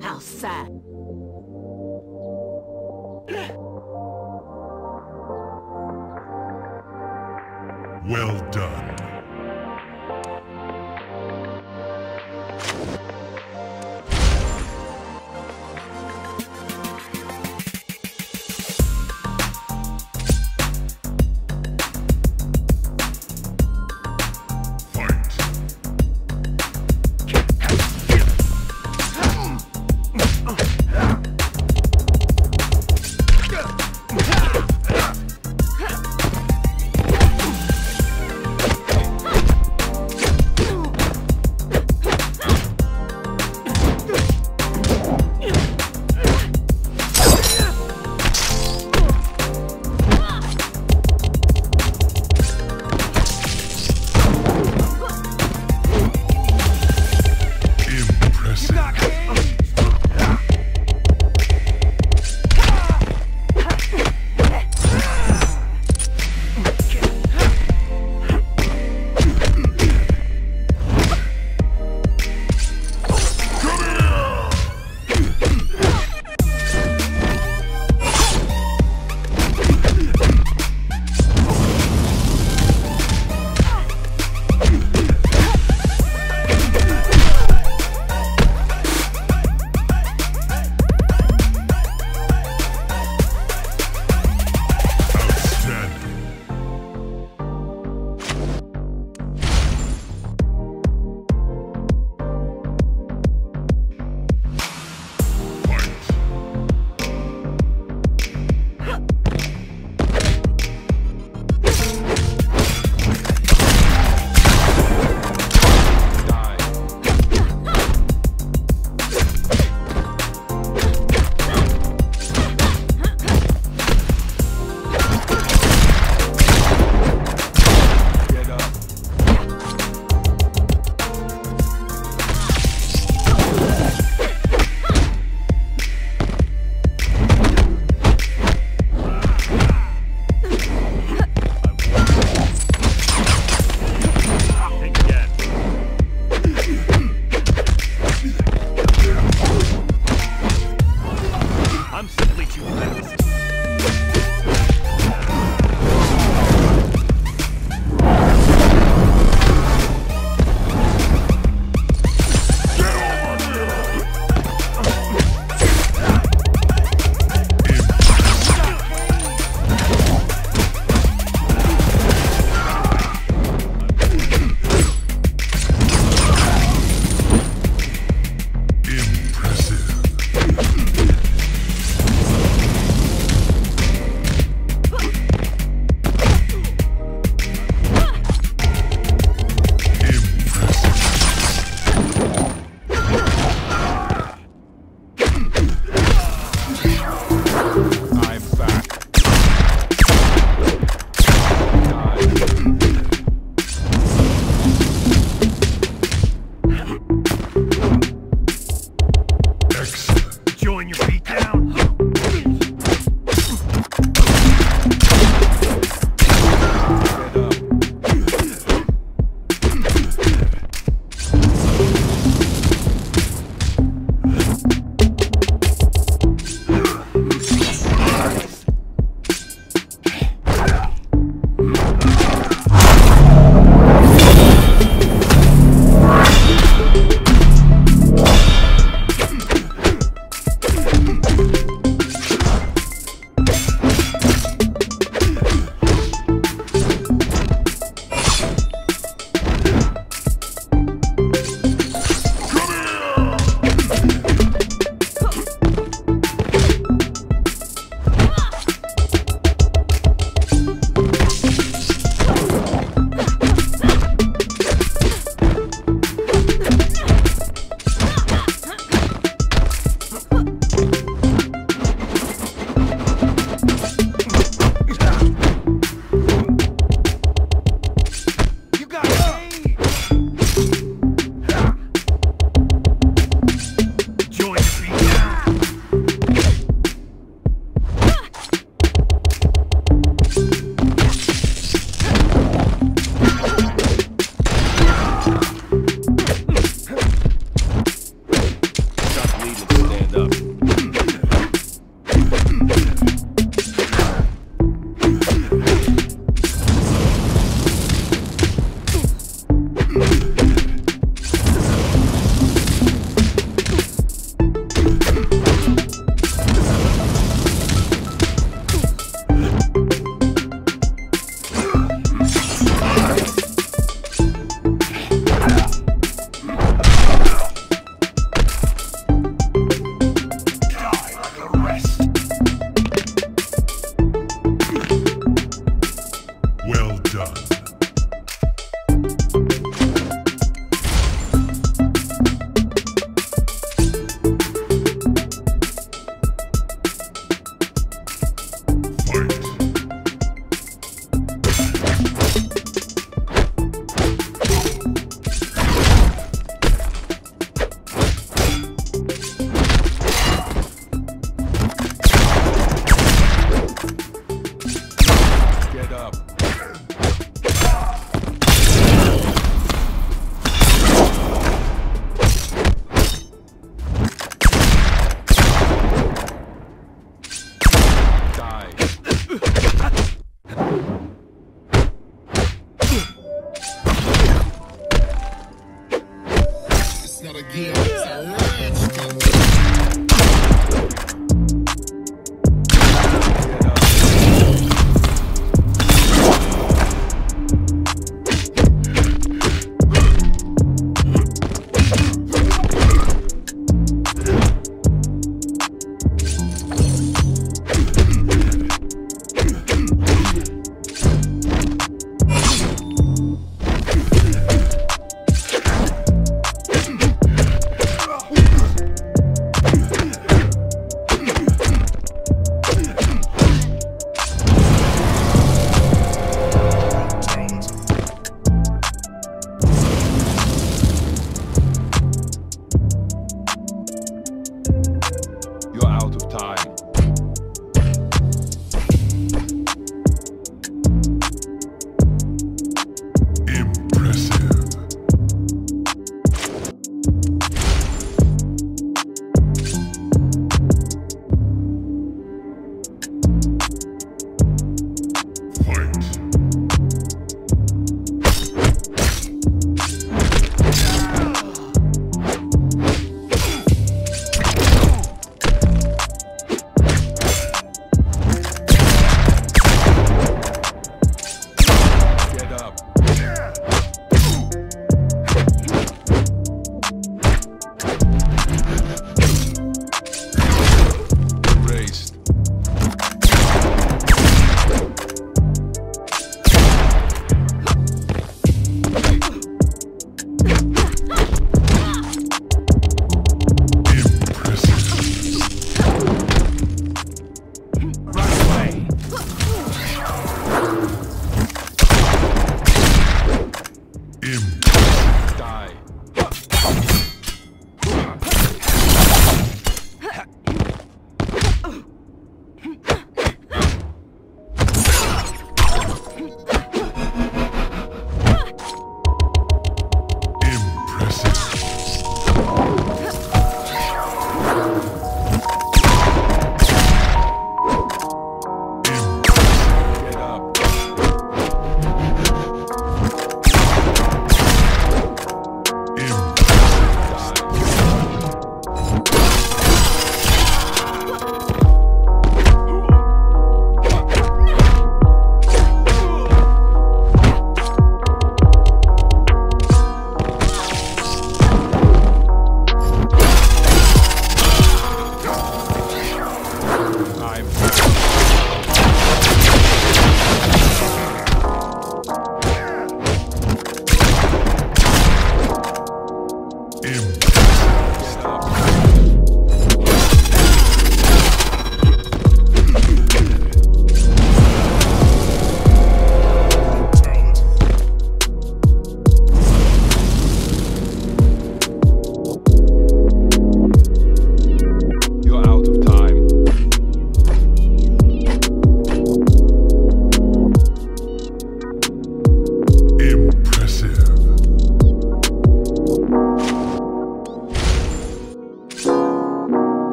How sad. Well done.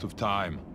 Out of time.